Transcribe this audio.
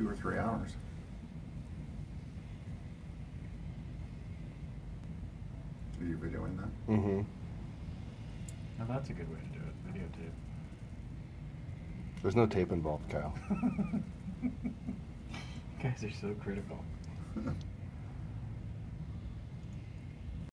two or three hours. Are you videoing that? Mm-hmm. Now that's a good way to do it, videotape. There's no tape involved, Kyle. Guys are so critical.